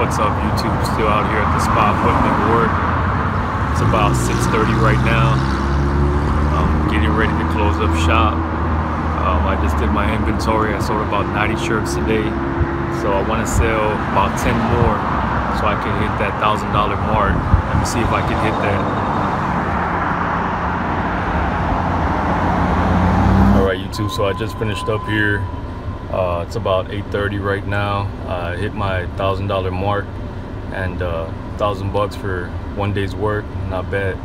What's up YouTube? Still out here at the spot putting in work. It's about 6.30 right now. I'm getting ready to close up shop. Um, I just did my inventory. I sold about 90 shirts today. So I want to sell about 10 more so I can hit that $1,000 mark. Let me see if I can hit that. All right, YouTube. So I just finished up here. Uh, it's about 8:30 right now. I hit my thousand dollar mark, and uh, thousand bucks for one day's work. Not bad.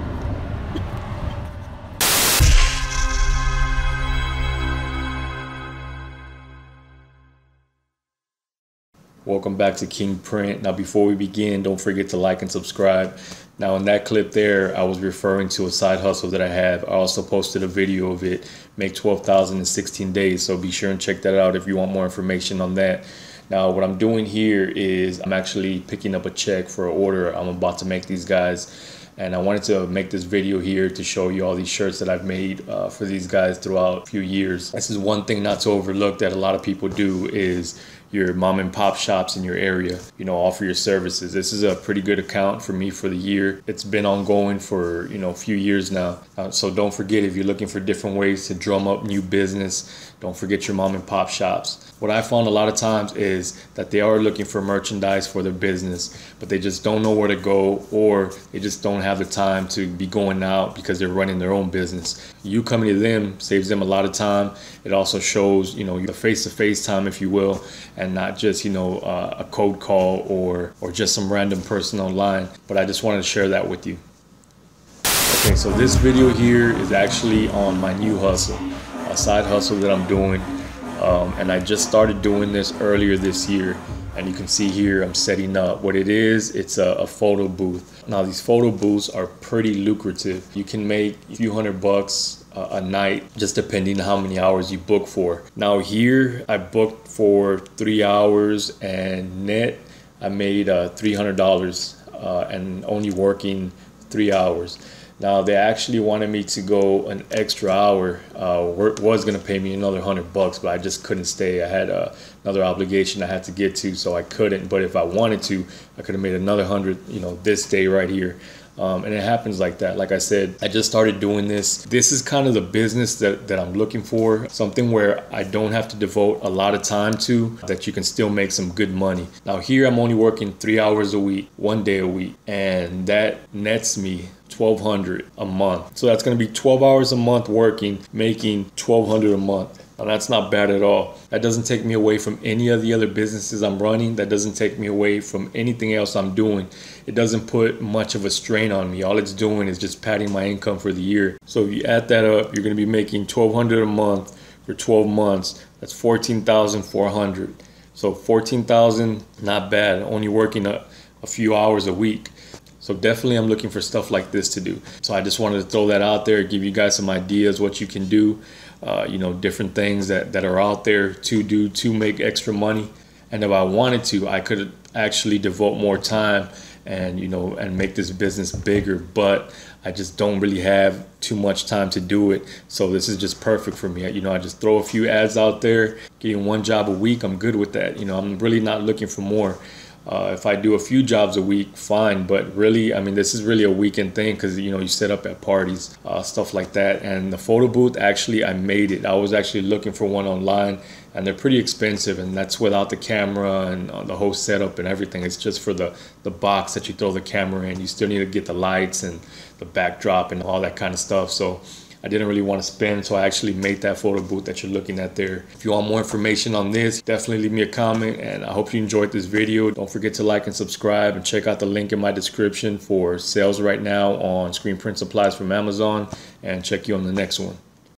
Welcome back to King Print. Now, before we begin, don't forget to like and subscribe. Now, in that clip there, I was referring to a side hustle that I have. I also posted a video of it, make 12,000 in 16 days. So be sure and check that out if you want more information on that. Now, what I'm doing here is I'm actually picking up a check for an order I'm about to make these guys and I wanted to make this video here to show you all these shirts that I've made uh, for these guys throughout a few years. This is one thing not to overlook that a lot of people do is your mom and pop shops in your area, you know, offer your services. This is a pretty good account for me for the year. It's been ongoing for, you know, a few years now. Uh, so don't forget if you're looking for different ways to drum up new business, don't forget your mom and pop shops. What I found a lot of times is that they are looking for merchandise for their business, but they just don't know where to go or they just don't have the time to be going out because they're running their own business. You coming to them saves them a lot of time. It also shows, you know, the face-to-face time, if you will, and not just, you know, uh, a code call or, or just some random person online. But I just wanted to share that with you. Okay, so this video here is actually on my new hustle, a side hustle that I'm doing. Um, and I just started doing this earlier this year. And you can see here I'm setting up. What it is, it's a, a photo booth. Now these photo booths are pretty lucrative. You can make a few hundred bucks a night, just depending how many hours you book for. Now here I booked for three hours and net I made uh, $300 uh, and only working three hours. Now they actually wanted me to go an extra hour. Uh, was gonna pay me another hundred bucks, but I just couldn't stay. I had uh, another obligation I had to get to, so I couldn't. But if I wanted to, I could have made another hundred. You know, this day right here. Um, and it happens like that. Like I said, I just started doing this. This is kind of the business that, that I'm looking for. Something where I don't have to devote a lot of time to, that you can still make some good money. Now, here I'm only working three hours a week, one day a week, and that nets me 1200 a month. So that's going to be 12 hours a month working, making 1200 a month. And that's not bad at all. That doesn't take me away from any of the other businesses I'm running. That doesn't take me away from anything else I'm doing. It doesn't put much of a strain on me. All it's doing is just padding my income for the year. So if you add that up, you're going to be making 1200 a month for 12 months. That's 14,400. So 14,000, not bad. Only working a, a few hours a week. So definitely I'm looking for stuff like this to do. So I just wanted to throw that out there, give you guys some ideas what you can do, uh, you know, different things that, that are out there to do to make extra money. And if I wanted to, I could actually devote more time and, you know, and make this business bigger. But I just don't really have too much time to do it. So this is just perfect for me. You know, I just throw a few ads out there, getting one job a week. I'm good with that. You know, I'm really not looking for more. Uh, if I do a few jobs a week, fine. But really, I mean, this is really a weekend thing because you know you set up at parties, uh, stuff like that. And the photo booth, actually, I made it. I was actually looking for one online, and they're pretty expensive. And that's without the camera and uh, the whole setup and everything. It's just for the the box that you throw the camera in. You still need to get the lights and the backdrop and all that kind of stuff. So I didn't really want to spend, so I actually made that photo booth that you're looking at there. If you want more information on this, definitely leave me a comment, and I hope you enjoyed this video. Don't forget to like and subscribe, and check out the link in my description for sales right now on screen print supplies from Amazon, and check you on the next one.